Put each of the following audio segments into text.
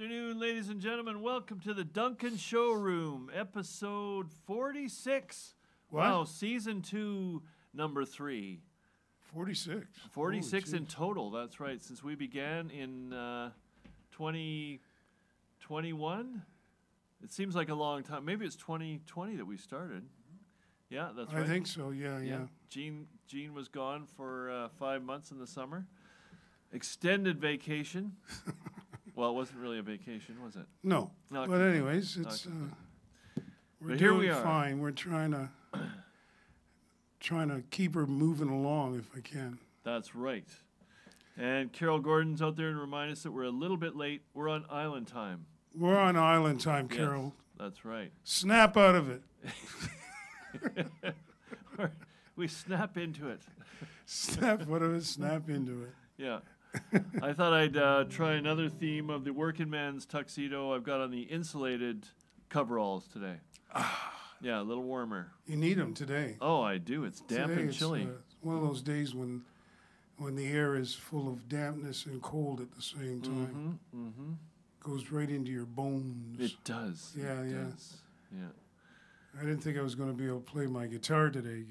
afternoon, ladies and gentlemen. Welcome to the Duncan Showroom, episode 46. What? Wow, season two, number three. 46. 46 Holy in jeez. total, that's right, since we began in uh, 2021. It seems like a long time. Maybe it's 2020 that we started. Yeah, that's I right. I think so, yeah, yeah. Yeah. Gene Gene was gone for uh, five months in the summer. Extended vacation. well, it wasn't really a vacation, was it? No. But anyways, it's uh, we're But here doing we are. fine. We're trying to trying to keep her moving along if I can. That's right. And Carol Gordon's out there to remind us that we're a little bit late. We're on island time. We're on island time, Yes, Carol. that's right. Snap out of it. we snap into it. Snap out of it, snap into it. Yeah. I thought I'd uh, try another theme of the working man's tuxedo. I've got on the insulated coveralls today. yeah, a little warmer. You need them today. Oh, I do. It's damp Today and it's, chilly. uh, one of those days when when the air is full of dampness and cold at the same time. mm-hmm, mm-hmm. Goes right into your bones. It does. Yeah, it yeah. does. Yeah. I didn't think I was going to be able to play my guitar today.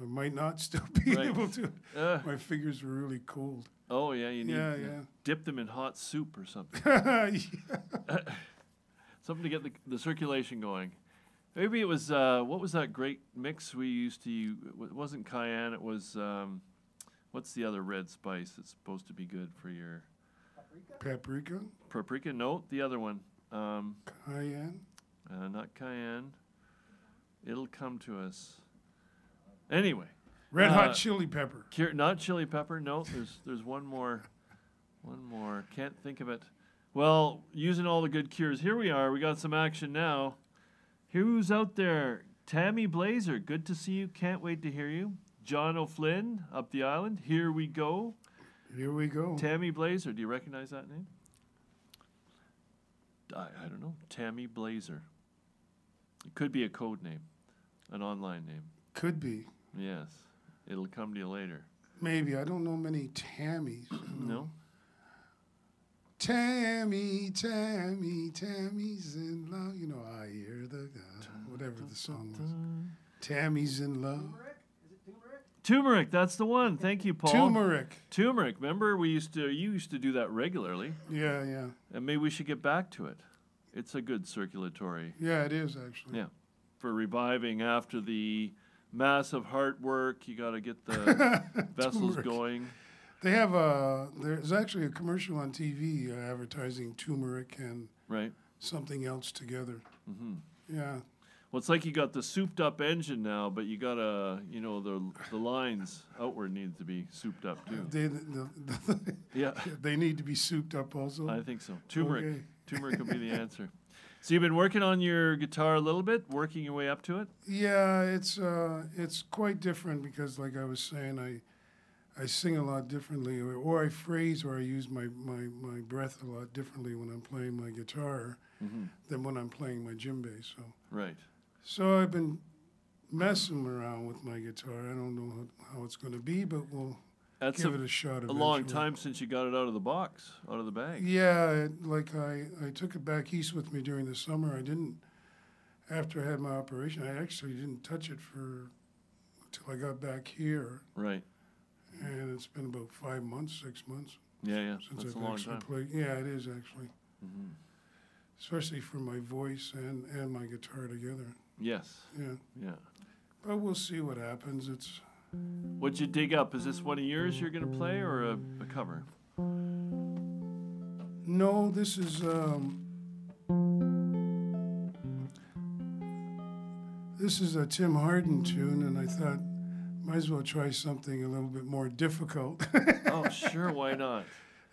I might not still be Right. able to. Uh, My fingers were really cold. Oh, yeah. You need Yeah, to yeah. dip them in hot soup or something. something to get the, the circulation going. Maybe it was uh, what was that great mix we used to? u- It wasn't cayenne. It was um, what's the other red spice that's supposed to be good for your Paprika, paprika? No, the other one. Um, cayenne. uh, not cayenne. It'll come to us. Anyway, Red Uh, hot chili pepper. not chili pepper. No, there's there's one more, one more. Can't think of it. Well, using all the good cures. Here we are. We got some action now. Who's out there? Tammy Blazer. Good to see you. Can't wait to hear you. John O'Flynn up the island. Here we go. Here we go. Tammy Blazer. Do you recognize that name? I, I don't know. Tammy Blazer. It could be a code name, an online name. Could be. Yes. It'll come to you later. Maybe. I don't know many Tammys. No? Tammy, Tammy, Tammy's in love. You know, I hear the whatever the song was. Tammy's in love. Turmeric? Is it turmeric? Turmeric, that's the one. Thank you, Paul. Turmeric. Turmeric. Remember, we used to. You used to do that regularly, Yeah, yeah. and maybe we should get back to it. It's a good circulatory. Yeah, it is actually. Yeah, for reviving after the massive heart work. You got to get the vessels Turmeric. going. They have a. There's actually a commercial on TV uh, advertising turmeric and Right. something else together. hmm Yeah. Well, it's like you got the souped-up engine now, but you got to, you know, the the lines outward need to be souped up too. They the, the, Yeah, they need to be souped up also. I think so. Turmeric. Okay. Turmeric could be the answer. So you've been working on your guitar a little bit, working your way up to it. Yeah, it's uh, it's quite different because, like I was saying, I I sing a lot differently, or, or I phrase, or I use my, my, my breath a lot differently when I'm playing my guitar Mm-hmm. than when I'm playing my djembe. So Right. so I've been messing around with my guitar. I don't know how, how it's going to be, but we'll That's give a, it a shot. a long time since you got it out of the box, out of the bag. Yeah, it, like I, I took it back east with me during the summer. I didn't, after I had my operation, I actually didn't touch it for until I got back here. Right. And it's been about five months, six months Yeah, yeah. since That's a I've long actually time. played. Yeah, it is actually, hmm especially for my voice and, and my guitar together. Yes. Yeah, Yeah. but we'll see what happens. It's What'd you dig up? Is this one of yours you're going to play or a, a cover? no, this is um, this is a Tim Hardin tune, and I thought might as well try something a little bit more difficult. oh, sure. Why not?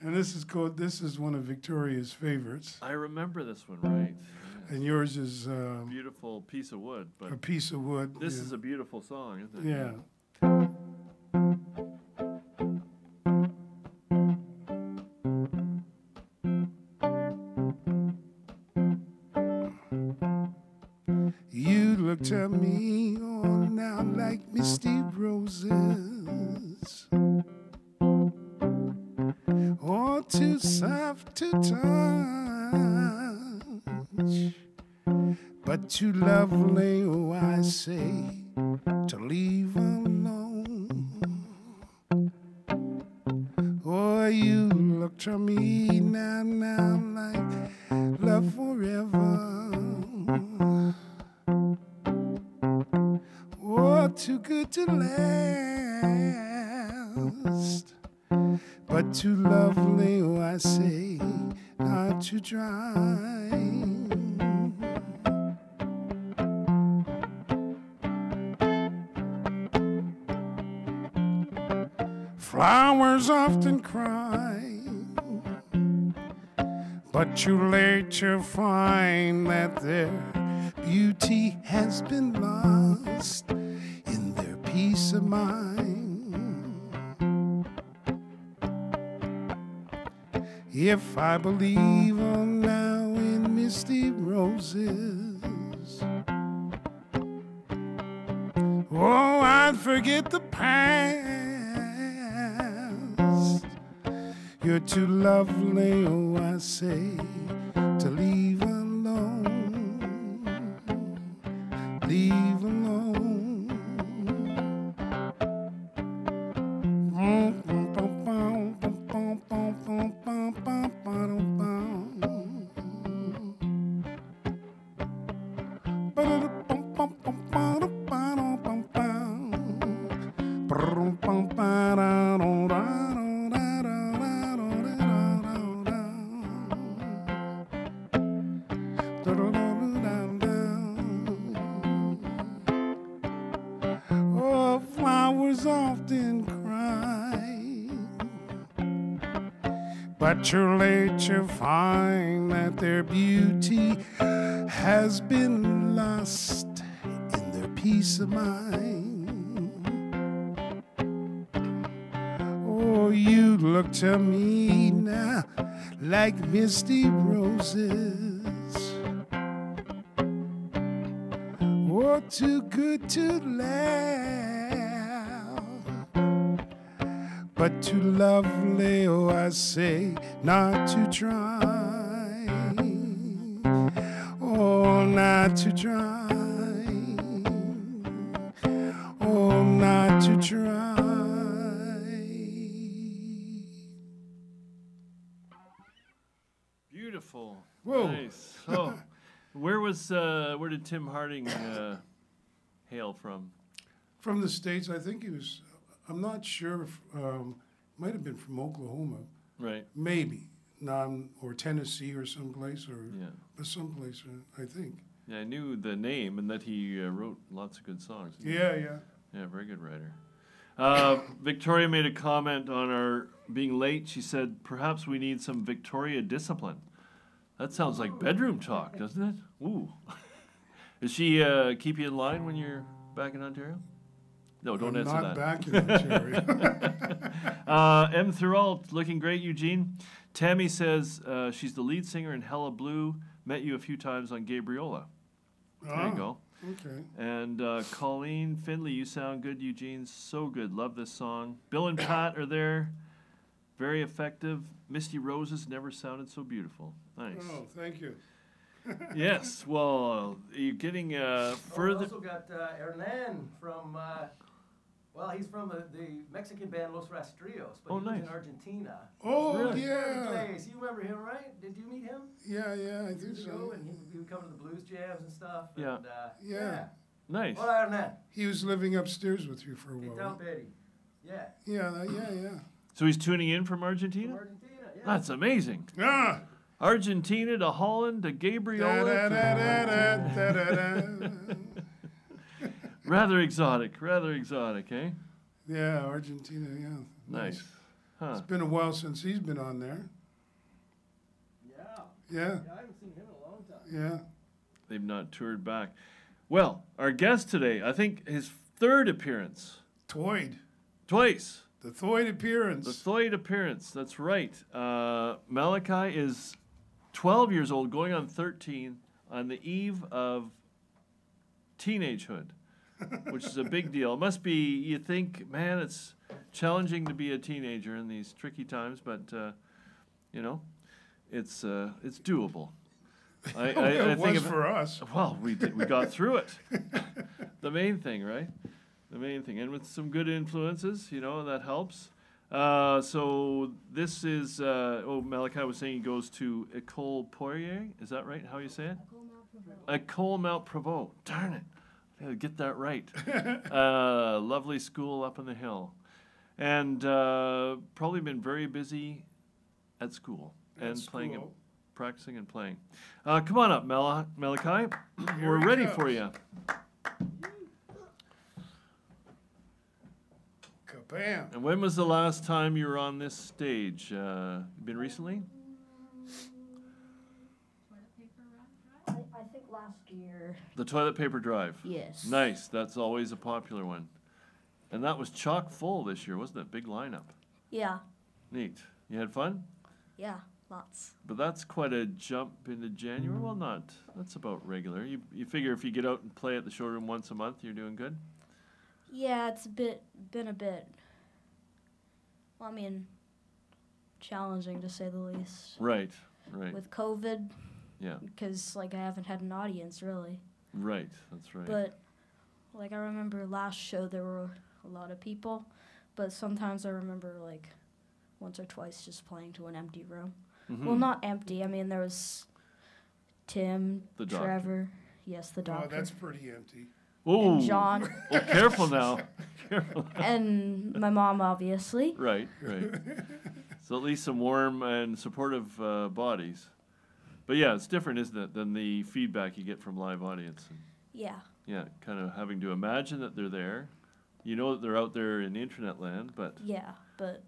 and this is called. This is one of Victoria's favorites, I remember this one, right? and yours is um, Beautiful piece of wood, But a piece of wood. this yeah. is a beautiful song, isn't it? Yeah. Flowers often cry, but too late to find that their beauty has been lost in their peace of mind. If I believe on now in misty roses, oh, I'd forget the past. You're too lovely, oh, I say, their beauty has been lost in their peace of mind. Oh, you look to me now like misty roses. Oh, too good to laugh, but too lovely, oh, I say, not to try. Not to try. Oh, not to try. Beautiful. Whoa. Nice. Oh, where was uh, where did Tim Hardin uh, hail from? From the States, I think he was, I'm not sure if, um, might have been from Oklahoma, Right. maybe, or Tennessee or someplace, or Yeah. but someplace, uh, I think. Yeah, I knew the name and that he uh, wrote lots of good songs. Yeah, yeah. Yeah, very good writer. Uh, Victoria made a comment on our being late. She said, perhaps we need some Victoria discipline. That sounds like bedroom talk, doesn't it? Ooh. Does she uh, keep you in line when you're back in Ontario? No, don't I'm answer not that. back in Ontario. Uh, M. Thuralt, looking great, Eugene. Tammy says uh, she's the lead singer in Hella Blue. Met you a few times on Gabriola. There you go. Okay. And uh, Colleen Finley, you sound good, Eugene. So good. Love this song. Bill and Pat are there. Very effective. Misty Roses never sounded so beautiful. Nice. Oh, thank you. Yes. Well, uh, you're getting uh, Oh, we further. also got uh, Hernan from, uh, well, he's from the, the Mexican band Los Rastrillos, but Oh, he lives nice. in Argentina. Oh, Really? Very yeah. Glaze. You remember him, right? Did you meet him? Yeah, yeah, I think Years so. and he, he would come to the blues jams and stuff. Yeah. And, uh, Yeah. Nice. Hola, Hernan. He was living upstairs with you for a while. down, Betty. Yeah. Yeah, that- yeah, yeah. So he's tuning in from From Argentina? Argentina, yeah. That's amazing. Ah! Argentina to Holland to Da, rather exotic. Rather exotic, eh? Yeah, Argentina, yeah. Nice. Huh. It's been a while since he's been on there. Yeah. Yeah, Yeah, I haven't seen him in a long time. yeah. They've not toured back. Well, our guest today, I think his third appearance. Toyd. Twice. The Thoid appearance. The appearance. Thoyd appearance. That's right. Uh, Malakai is 12 years old, going on 13, on the eve of teenagehood, which is a big deal. It must be, you think, man, it's challenging to be a teenager in these tricky times, but, uh, you know, it's, uh, it's doable. I, I, I it think was for us. Well, we did, we got through it. the main thing, right? The main thing, and with some good influences, you know, that helps. Uh, so this is uh, oh Malakai was saying he goes to Ecole Poirier. Is that right? How you say it? Ecole Mount Prevost. Darn it! Get that right. uh, lovely school up on the hill, and uh, probably been very busy at school At and playing and practicing and playing. Uh, come on up, Mala- Malakai. We're ready comes. for you. Kabam. And when was the last time you were on this stage? Uh, been recently? I, I think last year. The toilet paper drive. Yes. Nice. That's always a popular one. And that was chock full this year, wasn't it? Big lineup. Yeah. Neat. You had fun? Yeah. Lots. But that's quite a jump into January. Well, not. That's about regular. You, you figure if you get out and play at the showroom once a month, you're doing good? Yeah, it's a bit been a bit. Well, I mean, challenging to say the least Right. Right. with COVID Yeah. because like I haven't had an audience really. Right. That's right. But like I remember last show there were a lot of people, but sometimes I remember like once or twice just playing to an empty room. Well, Mhm. not empty. I mean there was Tim, The doctor. Trevor, yes, the dog. Oh, doctor, that's pretty empty. Ooh. and John, Oh, careful now. careful. and my mom obviously. Right, right. so at least some warm and supportive uh, bodies. But yeah, it's different, isn't it, than the feedback you get from live audience. And Yeah. yeah, kind of having to imagine that they're there. You know that they're out there in the internet land, but Yeah, but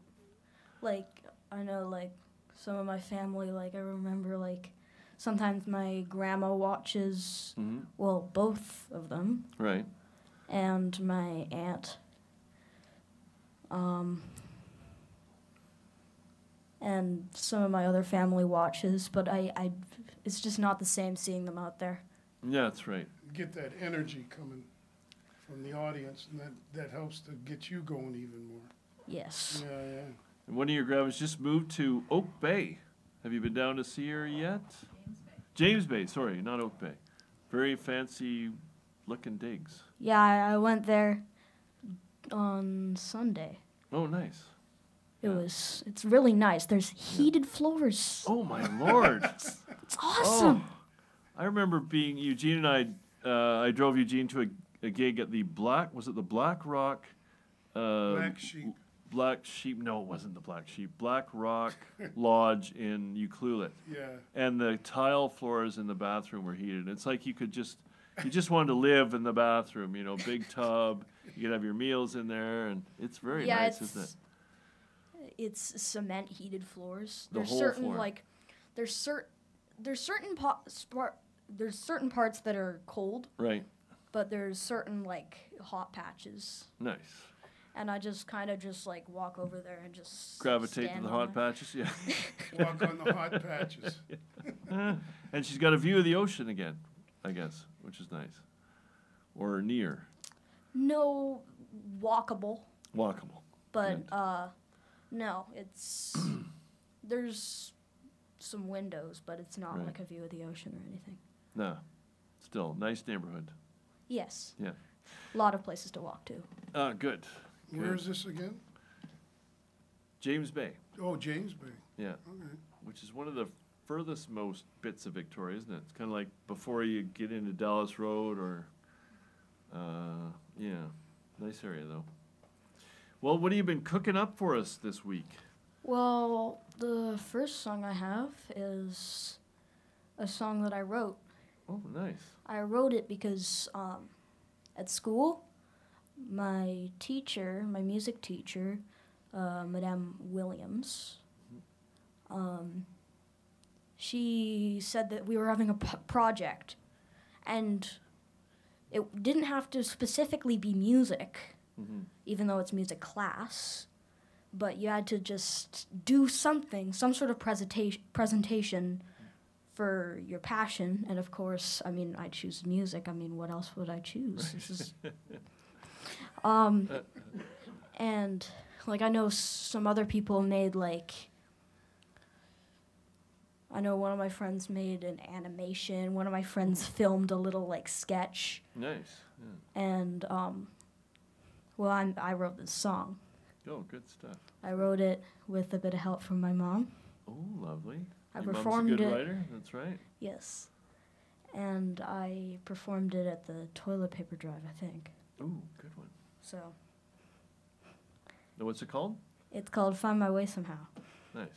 like I know like some of my family like I remember like sometimes my grandma watches mhm, well both of them right. and my aunt um and some of my other family watches but I, I it's just not the same seeing them out there Yeah, that's right. Get that energy coming from the audience, and that, that helps to get you going even more. yes Yeah, yeah. And one of your grandmas just moved to Oak Bay. Have you been down to see her yet? James Bay. James Bay, sorry, not Oak Bay. Very fancy looking digs. yeah I, I went there on sunday Oh, nice. It Yeah. was it's really nice there's heated floors Oh, my lord. It's awesome. Oh, I remember being Eugene and I. Uh, I drove Eugene to a, a gig at the Black. Was it the Black Rock? Uh, Black Sheep. Black Sheep. No, it wasn't the Black Sheep. Black Rock Lodge in Ucluelet, Yeah. and the tile floors in the bathroom were heated. It's like you could just, you just wanted to live in the bathroom. You know, big tub. You could have your meals in there, and it's very yeah, nice, it's isn't it? It's cement heated floors. The there's whole certain floor. like there's certain there's certain po- spar- there's certain parts that are cold, Right. but there's certain like hot patches. Nice. And I just kind of just like walk over there and just Gravitate to the on hot it. patches. Yeah. Walk on the hot patches. and she's got a view of the ocean again, I guess, which is nice. Or near, No walkable, walkable. but Good. uh, no, it's there's some windows, but it's not Right. like a view of the ocean or anything. No, still nice neighborhood. Yes. Yeah. A lot of places to walk to. Ah, good. Where Good. is this again? James Bay. Oh, James Bay. Yeah, Okay. which is one of the furthest most bits of Victoria, isn't it? It's kind of like before you get into Dallas Road or, uh, yeah, nice area though. Well, what have you been cooking up for us this week? Well, the first song I have is a song that I wrote. Oh, nice. I wrote it because um, at school, my teacher, my music teacher, uh, Madame Williams, um, she said that we were having a p- project, and it didn't have to specifically be music, hmm even though it's music class, but you had to just do something, some sort of presentation presentation for your passion. And of course, I mean, I choose music. I mean, what else would I choose? This is, um, and like I know some other people made like I know one of my friends made an animation. One of my friends filmed a little like sketch, Nice. Yeah. and um, well, I'm, I wrote this song. Oh, good stuff. I wrote it with a bit of help from my mom. Oh, lovely. I Your performed mom's a good it. writer. That's right. Yes, and I performed it at the toilet paper drive. I think Ooh, good one. so. Now, what's it called? It's called "Find My Way Somehow." Nice.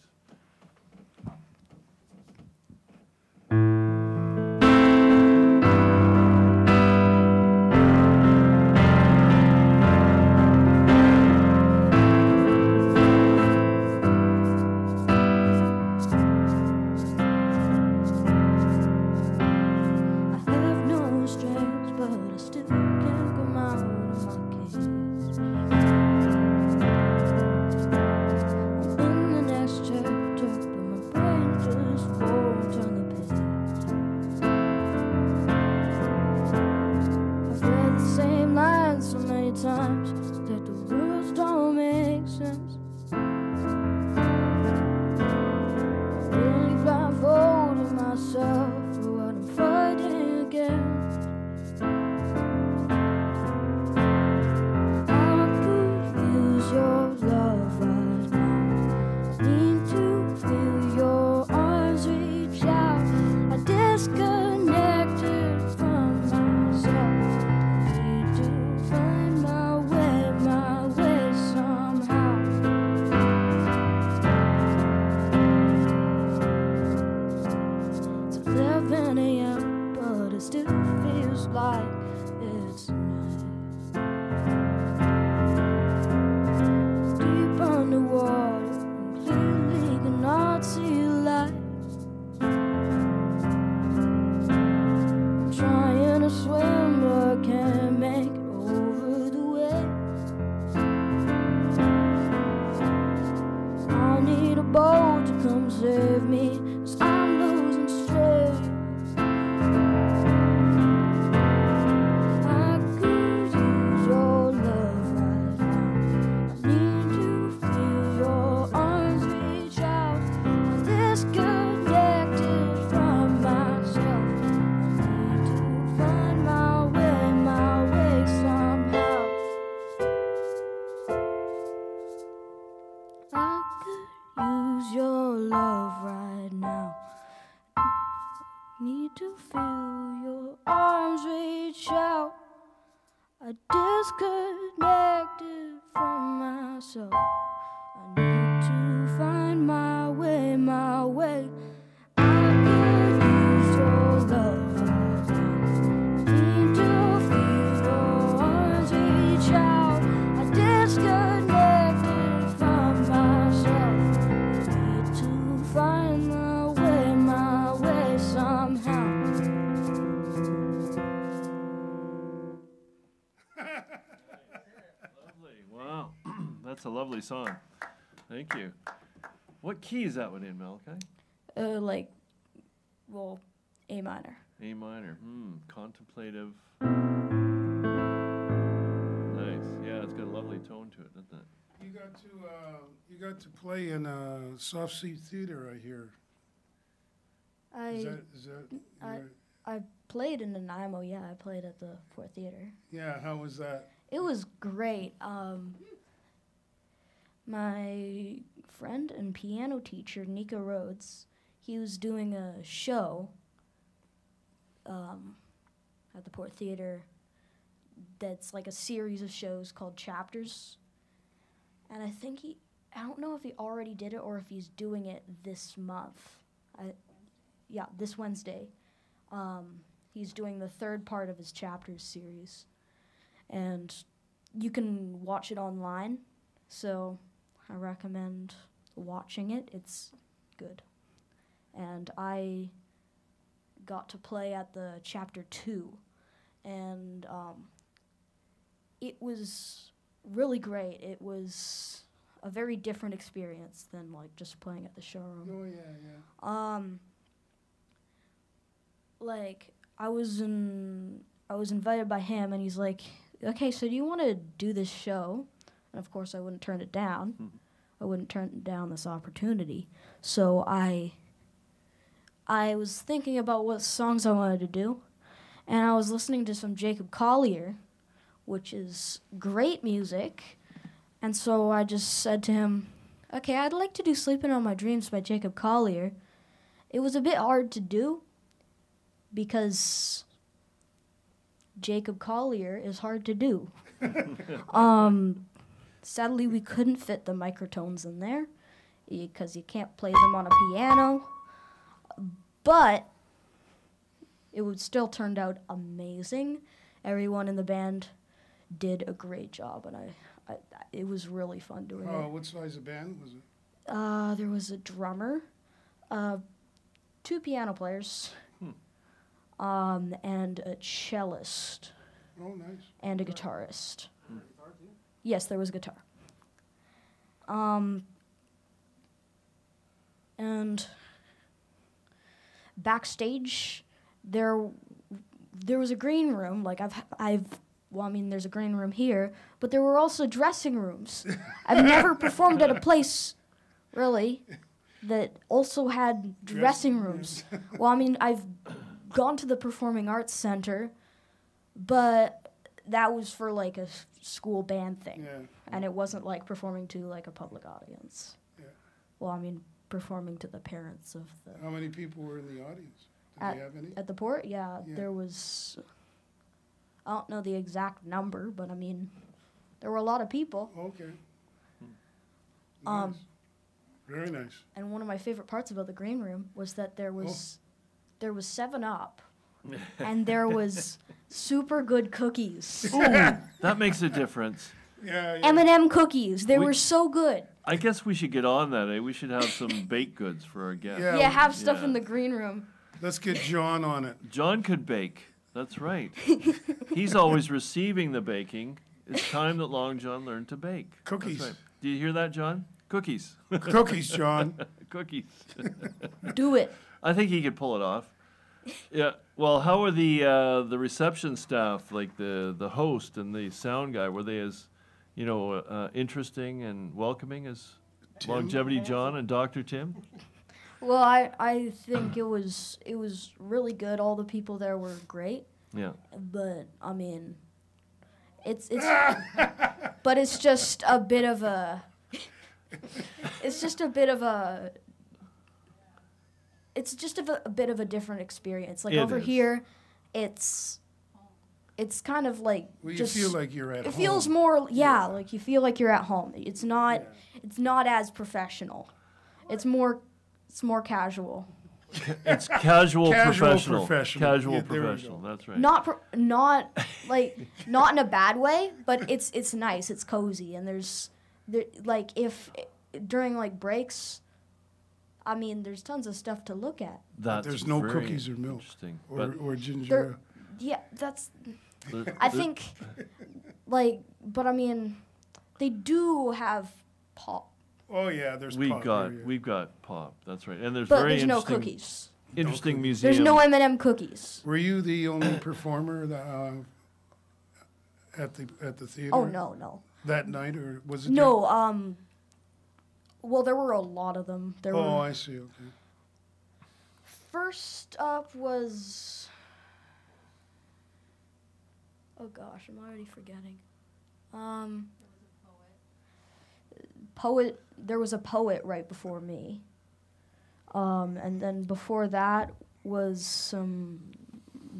Lovely song. Thank you. What key is that one in, Malakai? Uh, like, well, A minor. A minor. Hmm. Contemplative. Nice. Yeah, it's got a lovely tone to it, doesn't it? You got to uh, you got to play in uh, soft seat theater, I hear. I Is that is that? I- I played in Nanaimo. Yeah, I played at the Port Theater. yeah. How was that? It was great. Um, my friend and piano teacher, Nico Rhodes, he was doing a show um, at the Port Theater that's like a series of shows called Chapters. And I think he, I don't know if he already did it or if he's doing it this month. I, yeah, this Wednesday. Um, he's doing the third part of his Chapters series. And you can watch it online, so I recommend watching it. It's good. And I got to play at the chapter two, and um, it was really great. It was a very different experience than like just playing at the showroom. Oh yeah, yeah. Um, like I was in, I was invited by him, and he's like, "Okay, so do you want to do this show?" And of course, I wouldn't turn it down. Mhm. I wouldn't turn down this opportunity. So I I was thinking about what songs I wanted to do, and I was listening to some Jacob Collier, which is great music. And so I just said to him, Okay, I'd like to do Sleeping on My Dreams by Jacob Collier. It was a bit hard to do because Jacob Collier is hard to do. um, sadly, we couldn't fit the microtones in there because you can't play them on a piano. But it would still turned out amazing. Everyone in the band did a great job, and I, I it was really fun doing Oh, it. what size of band was it? Uh, there was a drummer, uh, two piano players, um, and a cellist Oh, nice. and a guitarist. Yes, there was a guitar. Um, and backstage, there there was a green room. Like I've I've well, I mean, there's a green room here, but there were also dressing rooms. I've never performed at a place, really, that also had dressing rooms. well, I mean, I've gone to the Performing Arts Center, but that was for like a school band thing, Yeah. and it wasn't like performing to like a public audience. Yeah. Well, I mean, performing to the parents of the How many people were in the audience? Did At- they have any? at the port. Yeah, Yeah. there was. I don't know the exact number, but I mean, there were a lot of people. Okay. Um, Nice. Very nice. And one of my favorite parts about the green room was that there was, there was Seven Up, and there was super good cookies. Ooh, that makes a difference. Yeah, yeah. M&M cookies. They We- were so good. I guess we should get on that. Eh? We should have some baked goods for our guests. Yeah, Yeah, we- have stuff in yeah. the green room. Let's get John on it. John could bake. That's right. He's always receiving the baking. It's time that Long John learned to bake. That's Cookies. right. Do you hear that, John? Cookies. Cookies, John. Cookies. Do it. I think he could pull it off. Yeah. Well, how were the uh, the reception staff, like the the host and the sound guy? Were they as, you know, uh, interesting and welcoming as Tim? Longevity John and Doctor Tim? Well, I, I think it was it was really good. All the people there were great. Yeah. but I mean, it's it's, but it's just a bit of a, it's just a bit of a, it's just a, a bit of a different experience. Like It over is. here, it's, it's kind of like Well, you just. feel like you're at home. it home. feels more, yeah, Yeah. like you feel like you're at home. It's not, Yeah. it's not as professional. It's more, it's more casual. It's casual, Casual professional. professional. Casual Yeah, professional. That's right. not pro- not like not in a bad way but it's it's nice it's cozy and there's there like if during like breaks i mean there's tons of stuff to look at That's there's no cookies or milk. Interesting. Or, or ginger. There- yeah that's there- i there- think like but i mean they do have pop Oh, yeah, there's we pop got here, we've got pop. That's right. And there's but very there's no cookies interesting cookies. museum. there's no m&m cookies Were you the only performer that, uh, at the at the theater? oh no no That night, or was it? no um well there were a lot of them there Oh, were I see. Okay. First up was. Oh gosh, I'm already forgetting. Um. Poet. There was a poet right before me. Um, and then before that was some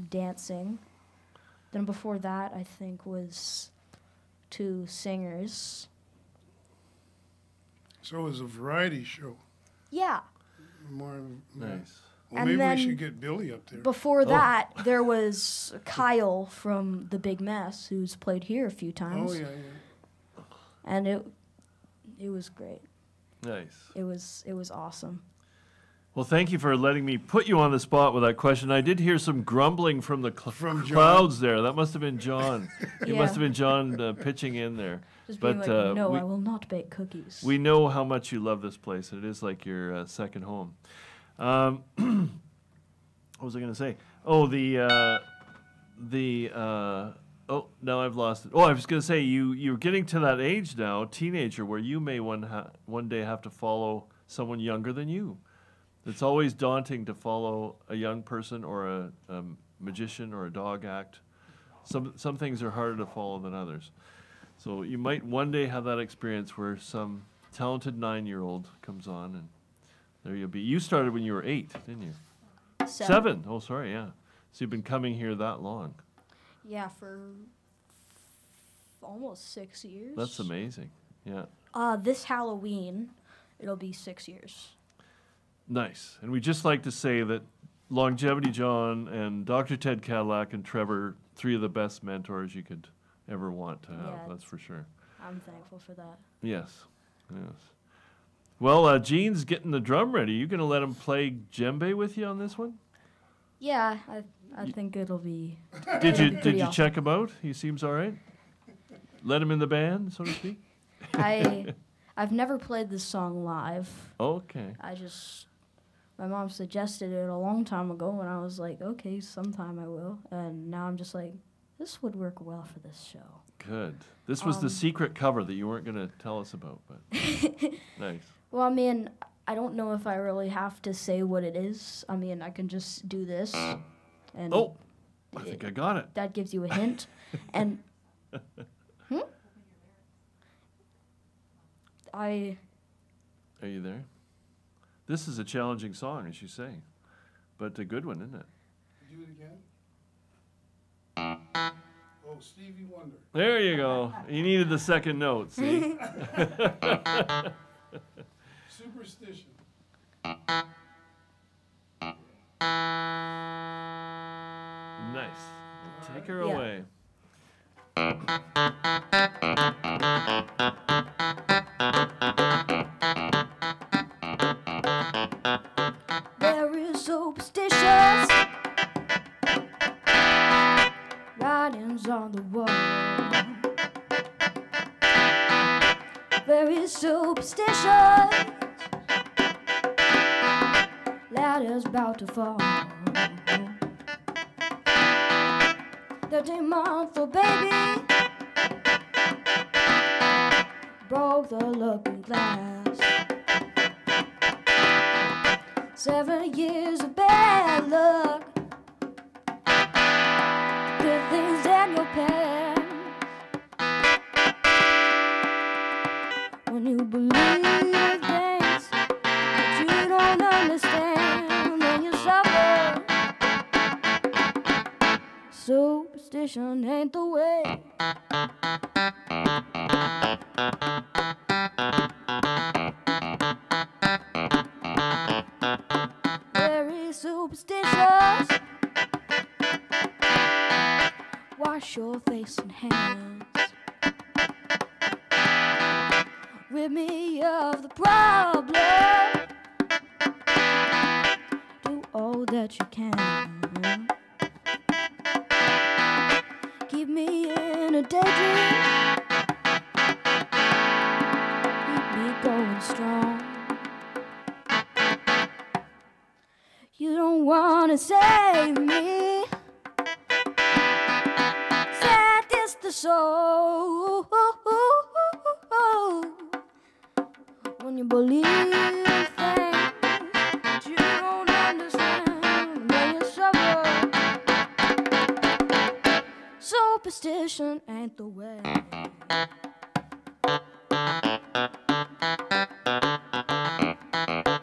dancing. Then before that, I think was two singers. So it was a variety show. Yeah. More. Nice. Well, And maybe then we should get Billy up there. Before Oh. that, there was Kyle from The Big Mess, who's played here a few times. Oh yeah, yeah. and it it was great. Nice. It was it was awesome. Well, thank you for letting me put you on the spot with that question. I did hear some grumbling from the cl- From clouds there. That must have been John. It Yeah. must have been John uh, pitching in there. Just But, being like, uh, no, we- I will not bake cookies. We know how much you love this place. It is like your uh, second home. Um, what was I going to say? Oh, the uh, the uh, oh now I've lost it. Oh, I was going to say you you're getting to that age now, teenager, where you may one ha- one day have to follow someone younger than you. It's always daunting to follow a young person or a, a magician or a dog act. Some some things are harder to follow than others. So you might one day have that experience where some talented nine-year-old comes on, and there you'll be. You started when you were eight, didn't you? Seven. Oh, sorry, yeah. So you've been coming here that long. Yeah, for almost six years. That's amazing. Yeah. Uh, this Halloween, it'll be six years. Nice. And we just like to say that Longevity John and Dr. Ted Cadillac and Trevor, three of the best mentors you could ever want to have. Yeah, That's for sure. I'm thankful for that. Yes. Yes. Well, uh, Gene's getting the drum ready. You gonna let him play djembe with you on this one? Yeah, I I think it'll be. Did you did you awesome. check him out? He seems all right. Let him in the band, so to speak. I I've never played this song live. Okay. I just my mom suggested it a long time ago, and I was like, okay, sometime I will. And now I'm just like, this would work well for this show. Good. This was the Um, secret cover that you weren't gonna tell us about, but nice. Well, I mean, I don't know if I really have to say what it is. I mean, I can just do this, and Oh, I think I got it. that gives you a hint. and hmm? I Are you there? This is a challenging song, as you say, but a good one, isn't it? Do it again. Oh, Stevie Wonder. There you go. You needed the second note. See? Superstition. nice. Take her Yeah. away. Very writings on the wall. Very superstitious ladders about to fall. Thirteen month old baby broke the looking glass. Seven years of bad luck. Believe in things that you don't understand, then you suffer. Superstition ain't the Very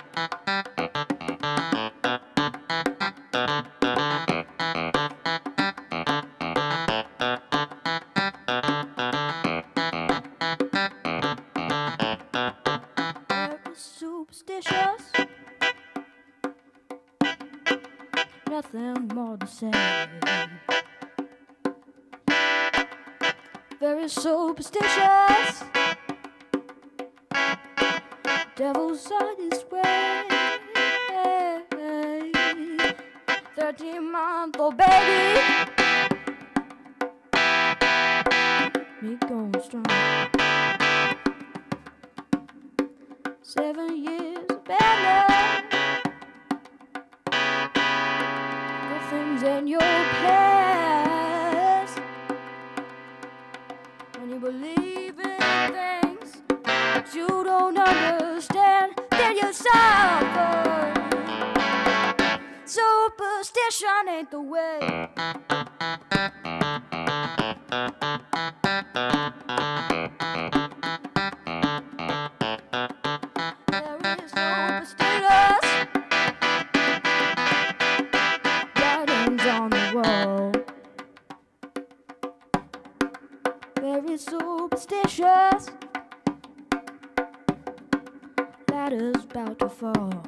Ladder's about to fall.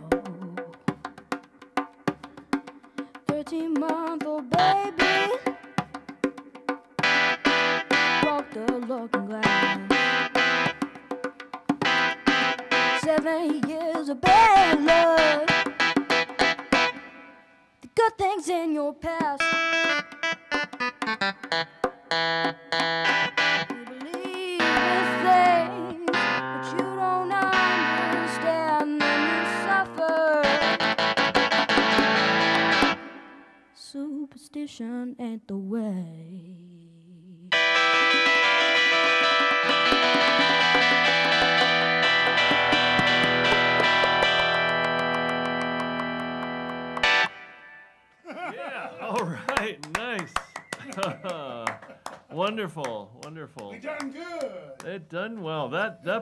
Thirteen month old baby broke the looking glass. Seven years of bad luck. The good things in your past.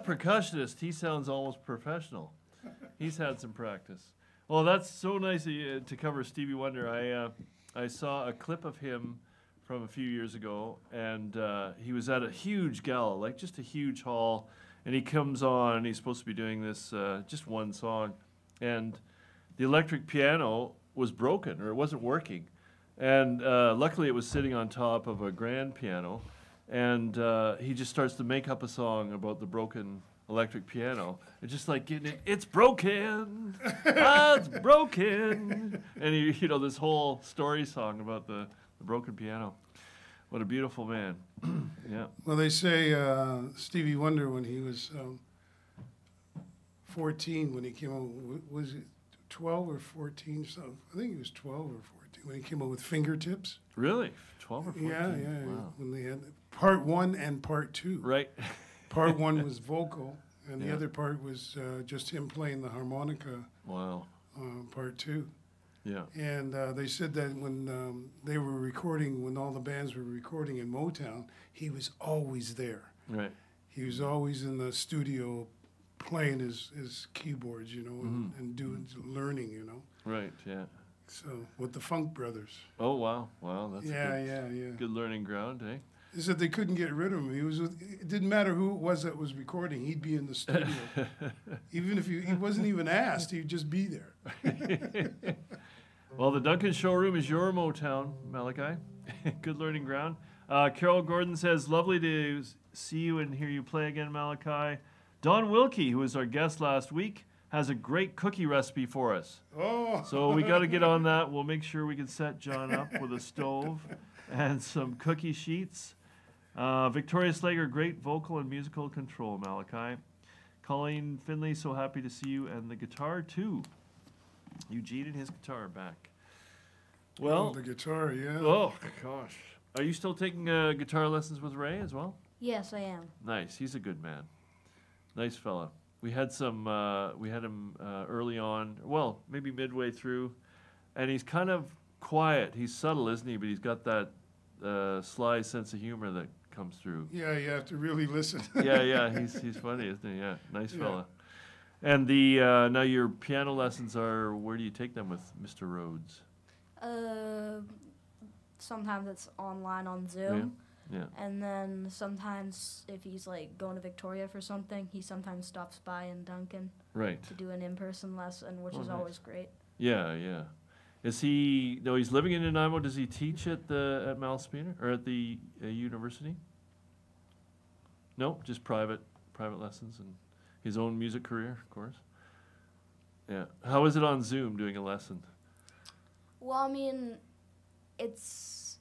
Percussionist, he sounds almost professional. He's had some practice. Well, that's so nice you to cover Stevie Wonder. I uh, I saw a clip of him from a few years ago, and uh, he was at a huge gala, like just a huge hall, and he comes on. And he's supposed to be doing this uh, just one song, and the electric piano was broken or it wasn't working, and uh, luckily it was sitting on top of a grand piano, and uh, he just starts to make up a song about the broken electric piano. It's just like getting it. It's broken. ah, it's broken. And he, you know, this whole story song about the, the broken piano. What a beautiful man. yeah. Well, they say uh, Stevie Wonder when he was um, 14 when he came out was it 12 or 14 so I think he was 12 or 14 when he came out with fingertips. Really? 12 or 14? Yeah, yeah. Wow. When they had part one and part two. Right. Part one was vocal, and the Yeah. other part was uh, just him playing the harmonica. wow. Uh, part two. Yeah. And uh, they said that when um, they were recording, when all the bands were recording in Motown, he was always there. Right. He was always in the studio playing his, his keyboards, you know, and, Mm-hmm. and doing learning, you know. Right. Yeah. So with the Funk Brothers. Oh wow. Wow. That's yeah, a good, yeah, yeah. good learning ground, eh? They said they couldn't get rid of him. He was. With, it didn't matter who it was that was recording. He'd be in the studio, even if he, he wasn't even asked. He'd just be there. Well, the Duncan Showroom is your Motown, Malakai. Good learning ground. Uh, Carol Gordon says, lovely to see you and hear you play again, Malakai. Don Wilkie, who was our guest last week, has a great cookie recipe for us. Oh, So we got to get on that. We'll make sure we can set John up with a stove and some cookie sheets. Uh, Victoria Slager, great vocal and musical control, Malakai. Colleen Finley, so happy to see you, and the guitar too. Eugene and his guitar back. Well, the guitar, yeah. oh gosh, are you still taking uh, guitar lessons with Ray as well? Yes, I am. Nice. He's a good man. Nice fella. We had some. Uh, we had him uh, early on. Well, maybe midway through, and he's kind of quiet. He's subtle, isn't he? But he's got that uh, sly sense of humor that comes through. Yeah, you have to really listen. yeah, yeah. He's he's funny, isn't he? Yeah, nice Yeah. fella. And the uh, now your piano lessons are. Where do you take them with Mr. Rhodes? Uh, sometimes it's online on Zoom. Yeah. yeah. And then sometimes, if he's like going to Victoria for something, he sometimes stops by in Duncan Right. to do an in-person lesson, which Oh, is nice. always great. Yeah, yeah. Is he? No, he's living in Nanaimo. Does he teach at the at Malaspina or at the uh, university? No, just private private lessons and his own music career, of course. Yeah. How is it on Zoom doing a lesson? Well, I mean, it's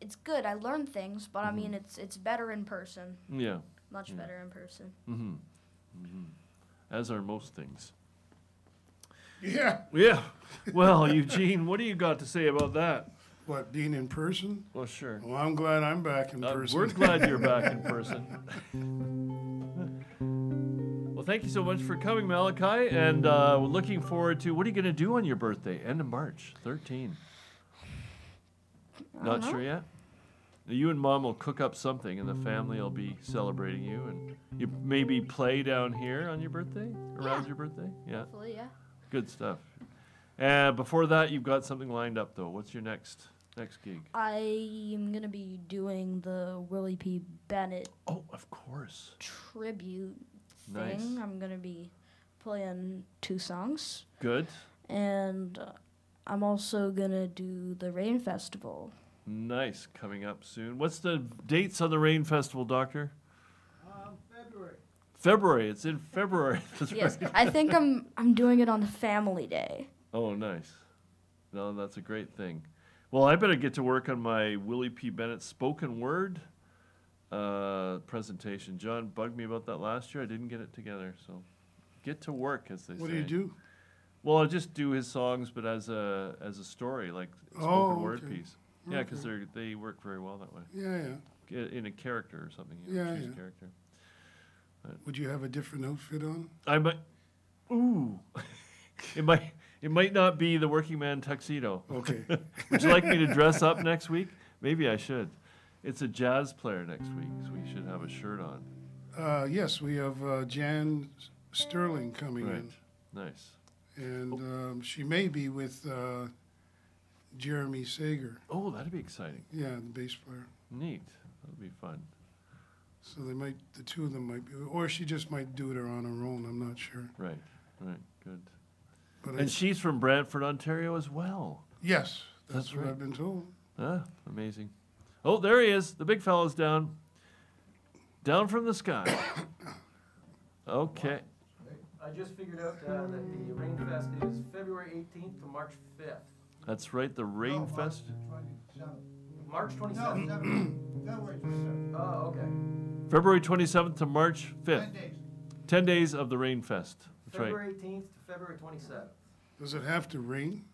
it's good. I learn things, but I mean, it's it's better in person. Yeah. Much Yeah. better in person. Mm-hmm. mm-hmm. As are most things. yeah. Yeah. Well, Eugene, what do you got to say about that? What, being in person? Well, sure. Well, I'm glad I'm back in Uh, person. we're glad you're back in person. well, thank you so much for coming, Malakai, and uh, we're looking forward to what are you going to do on your birthday? End of March, 13. Not know. sure yet. You and mom will cook up something, and the family will be celebrating you, and you maybe play down here on your birthday, around Yeah. your birthday. Yeah, Hopefully, yeah. good stuff. And before that, you've got something lined up, though. What's your next next gig? I am gonna be doing the Willie P. Bennett Oh, of course. tribute Nice. thing. I'm gonna be playing two songs, Good. and uh, I'm also gonna do the Rain Festival. Nice. Coming up soon. What's the dates on the Rain Festival, Doctor? Um, February. February. It's in February. Yes, right. I think I'm I'm doing it on the Family Day. Oh, nice. No, that's a great thing. Well, I better get to work on my Willie P. Bennett spoken word uh, presentation. John bugged me about that last year. I didn't get it together, so get to work, as they say. What do you do? Well, I just do his songs, but as a as a story, like spoken Oh, word okay. piece. Yeah, because Okay. they they work very well that way. Yeah, yeah. In a character or something. You know, Yeah, yeah. character. Would you have a different outfit on? I might. Ooh, it might. It might not be the working man tuxedo. Okay. Would you like me to dress up next week? Maybe I should. It's a jazz player next week, so we should have a shirt on. Uh, yes, we have uh, Jan Sterling coming Right. in, Nice. and um, she may be with uh, Jeremy Sager. Oh, that'd be exciting. Yeah, the bass player. Neat. That'd be fun. So they might, the two of them might be, or she just might do it on her own. I'm not sure. Right. Right. Good. But I, And she's from Brantford, Ontario, as well. yes, that's, That's what right. I've been told. Ah, amazing. Oh, there he is. The big fellow's down. Down from the sky. Okay. I just figured out uh, that the Rain Fest is February 18th to March 5th. That's right. The Rain No, Fest. March 27th. March No, 27th. 7th. February 27th. Oh, okay. February 27th to March 5th. 10 days. 10 days of the Rain Fest. That's right. February 18th to February 27th. Does it have to rain?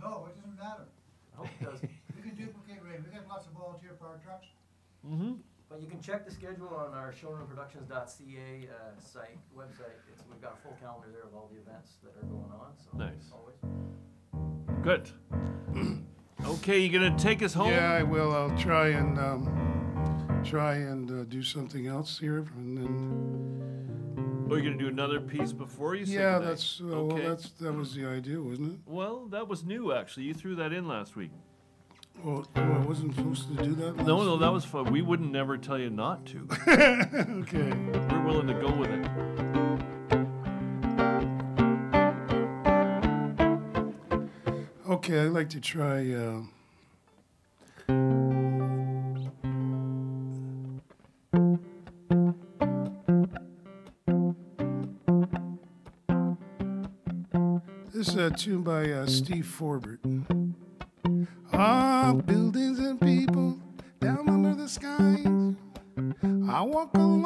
No, it doesn't matter. I hope it does. We can duplicate rain. We got lots of volunteer fire trucks. Mm-hmm. But you can check the schedule on our showroomproductions.ca uh, site, website. It's, we've got a full calendar there of all the events that are going on, so. Nice. Always. Good. okay, you're gonna take us home? Yeah, I will. I'll try and um, try and uh, do something else here, and then. Or you're gonna do another piece before you say Yeah, goodnight? that's uh, well. Okay. That's that was the idea, wasn't it? Well, that was new actually. You threw that in last week. Well, oh, I wasn't supposed to do that. No, last no, that week? was fun. We wouldn't never tell you not to. okay. We're willing to go with it. Okay, I'd like to try. Uh, tune by uh, Steve Forbert. Ah, buildings and people down under the skies. I walk along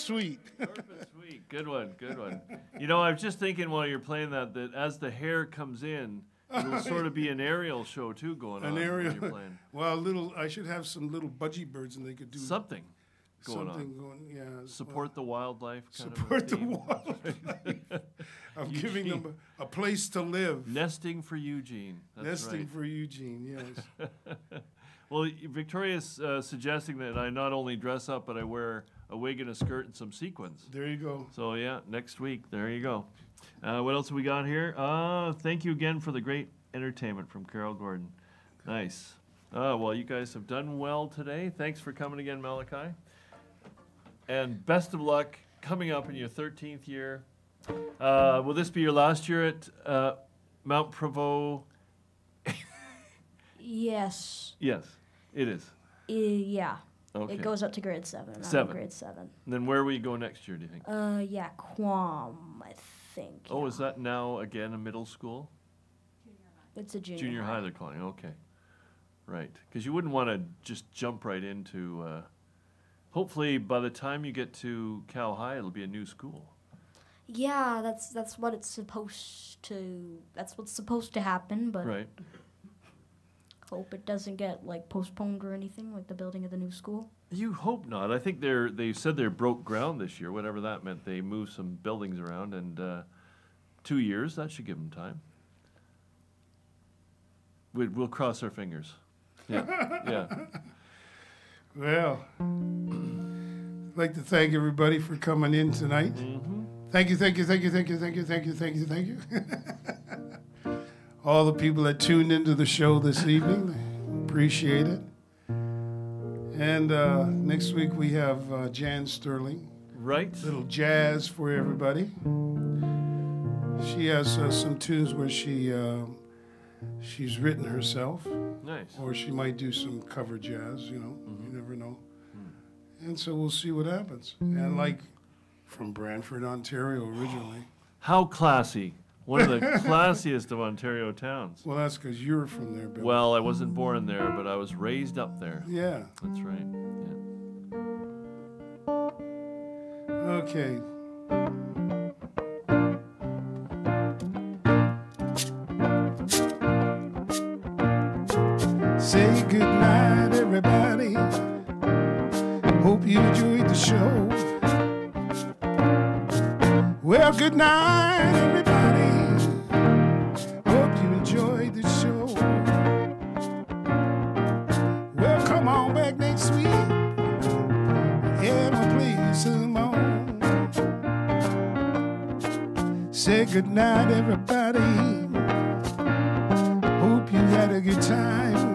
sweet. Short but sweet. Good one. Good one. You know, I was just thinking while you're playing that that as the hair comes in, it'll sort of be an aerial show too going on An area. you're playing. Well, little. I should have some little budgie birds, and they could do Something going something on. going. Yeah. Support the wildlife. Kind Support the wildlife. I'm giving them a, a place to live. Nesting for Eugene. That's Nesting right. for Eugene. Yes. Well, Victoria's uh, suggesting that I not only dress up, but I wear a wig and a skirt and some sequins. there you go. So yeah, next week. There you go. Uh, what else have we got here? Uh, thank you again for the great entertainment from Carol Gordon. Nice. Uh, well, you guys have done well today. Thanks for coming again, Malakai. And best of luck coming up in your 13th year. Uh, will this be your last year at uh, Mount Prevost? Yes. Yes, it is. Uh, yeah. Okay. It goes up to grade seven. Seven. grade seven. then where will you go next year, do you think? Uh, yeah, Quam, I think. Oh, yeah. is that now again a middle school? It's a junior. Junior high, they're calling. Okay, right. Because you wouldn't want to just jump right into. Uh, hopefully, by the time you get to Cow High, it'll be a new school. Yeah, that's that's what it's supposed to. That's what's supposed to happen, but Right. Hope it doesn't get like postponed or anything, like the building of the new school. You hope not. I think they're. They said they broke ground this year. Whatever that meant. They moved some buildings around, and uh, two years that should give them time. We, we'll cross our fingers. Yeah. yeah. Well, I'd like to thank everybody for coming in tonight. Mm-hmm. Thank you, thank you, thank you, thank you, thank you, thank you, thank you, thank you. All the people that tuned into the show this evening, appreciate it. And uh, next week we have uh, Jan Sterling, Right. little jazz for everybody. She has uh, some tunes where she uh, she's written herself, Nice. or she might do some cover jazz. You know, you never know. And so we'll see what happens. And like from Brantford, Ontario, originally. How classy. One of the classiest of Ontario towns. Well, that's because you're from there, Bill. Well, I wasn't born there, but I was raised up there. yeah. That's right. Yeah. Okay. Say good night, everybody. Hope you enjoyed the show. Well, good night, everybody. Say goodnight, everybody. Hope you had a good time.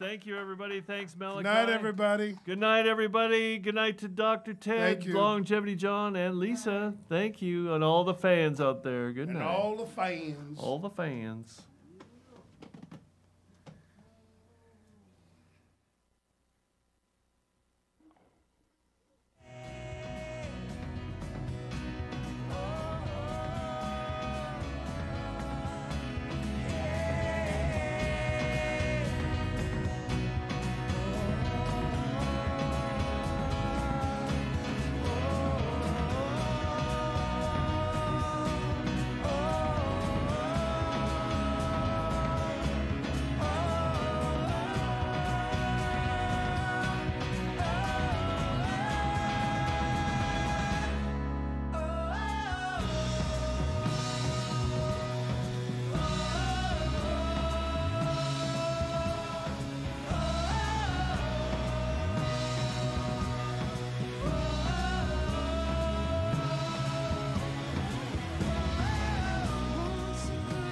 Thank you, everybody. Thanks, Malakai. Good night, everybody. Good night, everybody. Good night to Dr. Ted, Thank you. Longevity John, and Lisa. Thank you, and all the fans out there. Good And night. all the fans. all the fans.